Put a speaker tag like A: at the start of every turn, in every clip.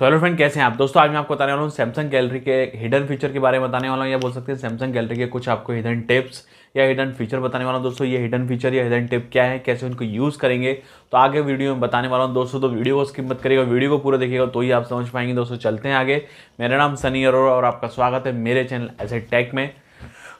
A: तो hello friend, कैसे हैं आप? दोस्तों, आज मैं आपको बताने वाला हूँ सैमसंग गैलरी के हिडन फीचर के बारे में बताने वाला हूँ। या बोल सकते हैं सैमसंग गैलरी के कुछ आपको हिडन टिप्स या हिडन फीचर बताने वाला हूँ। दोस्तों, ये हिडन फीचर या हिडन टिप क्या है? कैसे उनको यूज़ करेंगे? तो आगे वीडियो में बताने वाला हूँ। दोस्तों तो वीडियो को स्किप मत करिएगा। वीडियो को पूरा देखिएगा तो ही आप समझ पाएँगे। दोस्तों, चलते हैं आगे। मेरा नाम सनी अरोड़ा और आपका स्वागत है मेरे चैनल ऐसे टेक में।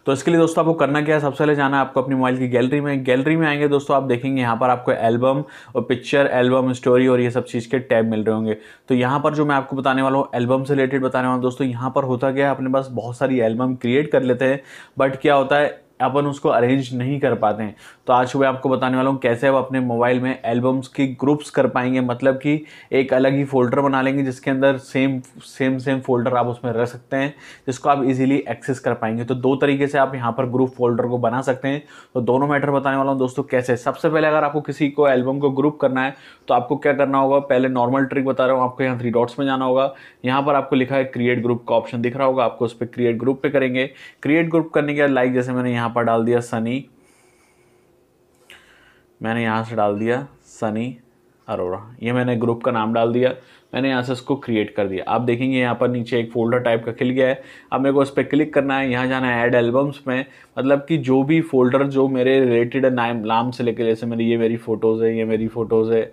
A: तो इसके लिए दोस्तों आपको करना क्या है? सबसे पहले जाना है आपको अपनी मोबाइल की गैलरी में। गैलरी में आएँगे दोस्तों, आप देखेंगे यहाँ पर आपको एल्बम और पिक्चर, एल्बम, स्टोरी और ये सब चीज़ के टैब मिल रहे होंगे। तो यहाँ पर जो मैं आपको बताने वाला हूँ, एल्बम से रिलेटेड बताने वाला हूँ दोस्तों, यहाँ पर होता क्या है? अपने पास बहुत सारी एल्बम क्रिएट कर लेते हैं, बट क्या होता है अपन उसको अरेंज नहीं कर पाते हैं। तो आज सुबह आपको बताने वाला हूँ कैसे आप अपने मोबाइल में एल्बम्स की ग्रुप्स कर पाएँगे। मतलब कि एक अलग ही फोल्डर बना लेंगे जिसके अंदर सेम सेम सेम फोल्डर आप उसमें रख सकते हैं, जिसको आप इजीली एक्सेस कर पाएँगे। तो दो तरीके से आप यहाँ पर ग्रुप फोल्डर को बना सकते हैं। तो दोनों मैटर बताने वाला हूँ दोस्तों कैसे। सबसे पहले अगर आपको किसी को एल्बम को ग्रुप करना है तो आपको क्या करना होगा? पहले नॉर्मल ट्रिक बता रहा हूँ, आपको यहाँ थ्री डॉट्स में जाना होगा। यहाँ पर आपको लिखा है क्रिएट ग्रुप का ऑप्शन दिख रहा होगा, आपको उस पर क्रिएट ग्रुप पे करेंगे। क्रिएट ग्रुप करने के लाइक जैसे मैंने यहाँ पर डाल दिया सनी। मैंने यहाँ से डाल दिया सनी अरोड़ा ये मैंने ग्रुप का नाम डाल दिया। मैंने यहाँ से इसको क्रिएट कर दिया। आप देखेंगे यहाँ पर नीचे एक फोल्डर टाइप का खिल गया है। अब मेरे को उस पर क्लिक करना है। यहाँ जाना है ऐड एल्बम्स में। मतलब कि जो भी फोल्डर जो मेरे रिलेटेड नाम नाम से लेकर जैसे मेरी ये मेरी फ़ोटोज़ है, ये मेरी फ़ोटोज़ है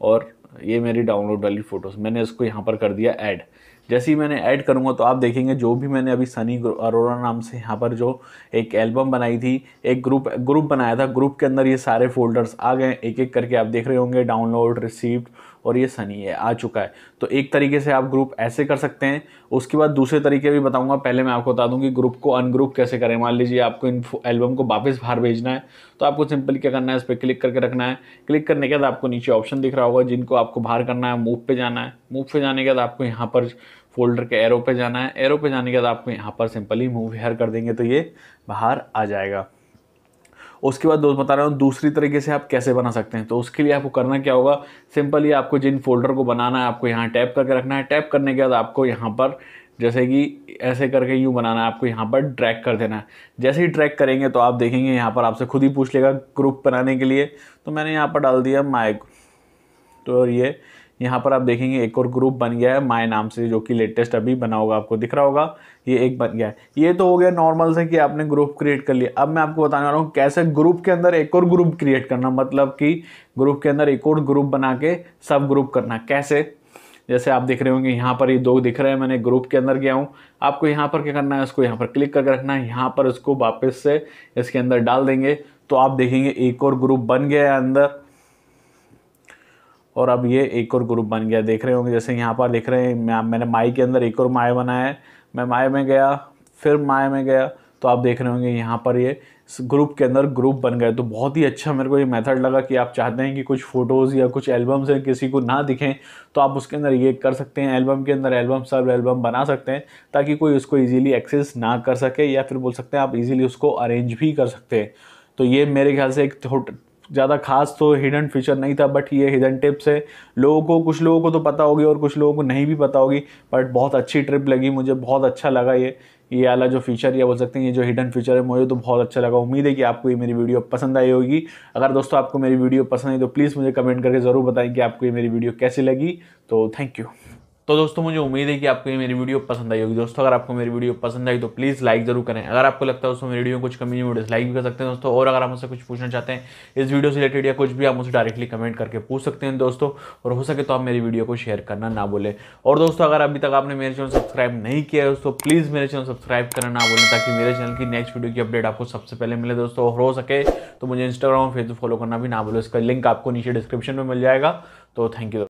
A: और ये मेरी डाउनलोड वाली फ़ोटोज़ मैंने इसको यहाँ पर कर दिया ऐड जैसे ही मैंने ऐड करूँगा तो आप देखेंगे जो भी मैंने अभी सनी अरोरा नाम से यहाँ पर जो एक एल्बम बनाई थी, एक ग्रुप ग्रुप बनाया था, ग्रुप के अंदर ये सारे फोल्डर्स आ गए एक एक करके आप देख रहे होंगे, डाउनलोड, रिसीव्ड और ये सनी है, आ चुका है। तो एक तरीके से आप ग्रुप ऐसे कर सकते हैं। उसके बाद दूसरे तरीके भी बताऊँगा, पहले मैं आपको बता दूँ कि ग्रुप को अनग्रुप कैसे करें। मान लीजिए आपको इन एल्बम को वापस बाहर भेजना है तो आपको सिंपली क्या करना है इस पर क्लिक करके रखना है। क्लिक करने के बाद आपको नीचे ऑप्शन दिख रहा होगा, जिनको आपको बाहर करना है मूव पे जाना है। मूव पे जाने के बाद आपको यहाँ पर फोल्डर के एरो पे जाना है। एरो पे जाने के बाद आपको यहाँ पर सिंपली मूव हेयर कर देंगे तो ये बाहर आ जाएगा। उसके बाद दोस्त बता रहा हूँ, दूसरी तरीके से आप कैसे बना सकते हैं। तो उसके लिए आपको करना क्या होगा, सिंपली आपको जिन फोल्डर को बनाना है, आपको यहाँ टैप करके रखना है। टैप करने के बाद आपको यहाँ पर, जैसे कि ऐसे करके यूँ बनाना है, आपको यहाँ पर ट्रैक कर देना है। जैसे ही ट्रैक करेंगे तो आप देखेंगे यहाँ पर आपसे खुद ही पूछ लेगा ग्रुप बनाने के लिए। तो मैंने यहाँ पर डाल दिया माइक तो ये यहाँ पर आप देखेंगे एक और ग्रुप बन गया है माय नाम से, जो कि लेटेस्ट अभी बना होगा, आपको दिख रहा होगा। ये एक बन गया है। ये तो हो गया नॉर्मल से कि आपने ग्रुप क्रिएट कर लिया। अब मैं आपको बताने वाला हूँ कैसे ग्रुप के अंदर एक और ग्रुप क्रिएट करना मतलब कि ग्रुप के अंदर एक और ग्रुप बना के सब ग्रुप करना। कैसे? जैसे आप देख रहे होंगे, यहाँ पर ये दो दिख रहे हैं, मैंने ग्रुप के अंदर गया हूँ। आपको यहाँ पर क्या करना है, इसको यहाँ पर क्लिक करके रखना है। यहाँ पर इसको वापस से इसके अंदर डाल देंगे। तो आप देखेंगे एक और ग्रुप बन गया है अंदर। और अब ये एक और ग्रुप बन गया, देख रहे होंगे। जैसे यहाँ पर देख रहे हैं, मैं मैंने माई के अंदर एक और माए बनाया है। मैं माए में गया, फिर माए में गया तो आप देख रहे होंगे यहाँ पर ये ग्रुप के अंदर ग्रुप बन गए तो बहुत ही अच्छा मेरे को ये मेथड लगा कि आप चाहते हैं कि कुछ फ़ोटोज़ या कुछ एल्बम्स हैं, किसी को ना दिखें तो आप उसके अंदर ये कर सकते हैं। एल्बम के अंदर एल्बम सब एल्बम बना सकते हैं, ताकि कोई उसको ईजिली एक्सेस ना कर सके, या फिर बोल सकते हैं आप ईजिली उसको अरेंज भी कर सकते हैं। तो ये मेरे ख्याल से एक ज़्यादा खास तो हिडन फीचर नहीं था बट ये हिडन टिप्स है। लोगों को, कुछ लोगों को तो पता होगी और कुछ लोगों को नहीं भी पता होगी बट बहुत अच्छी ट्रिप लगी मुझे, बहुत अच्छा लगा ये। ये वाला जो फीचर या बोल सकते हैं, ये जो हिडन फीचर है, मुझे तो बहुत अच्छा लगा। उम्मीद है कि आपको ये मेरी वीडियो पसंद आई होगी। अगर दोस्तों आपको मेरी वीडियो पसंद आई तो प्लीज़ मुझे कमेंट करके ज़रूर बताएँ कि आपको ये मेरी वीडियो कैसी लगी। तो थैंक यू तो दोस्तों, मुझे उम्मीद है कि आपको ये मेरी वीडियो पसंद आई होगी। दोस्तों, अगर आपको मेरी वीडियो पसंद आई तो प्लीज़ लाइक ज़रूर करें। अगर आपको लगता है दोस्तों, मेरी वीडियो कुछ कमी नहीं डिसलाइक भी कर सकते हैं दोस्तों। और अगर आप मुझसे कुछ पूछना चाहते हैं इस वीडियो से रिलेटेड या कुछ भी, आप मुझसे डायरेक्टली कमेंट करके पूछ सकते हैं दोस्तों। और हो सके तो आप मेरी वीडियो को शेयर करना ना बोले और दोस्तों, अगर अभी तक आपने मेरे चैनल सब्सक्राइब नहीं किया है दोस्तों प्लीज़ मेरे चैनल सब्सक्राइब करना ना बोले ताकि मेरे चैनल की नेक्स्ट वीडियो की अपडेट आपको सबसे पहले मिले दोस्तों। और हो सके तो मुझे इंस्टाग्राम और फेसबुक फॉलो करना भी ना बोले इसका लिंक आपको नीचे डिस्क्रिप्शन में मिल जाएगा। तो थैंक यू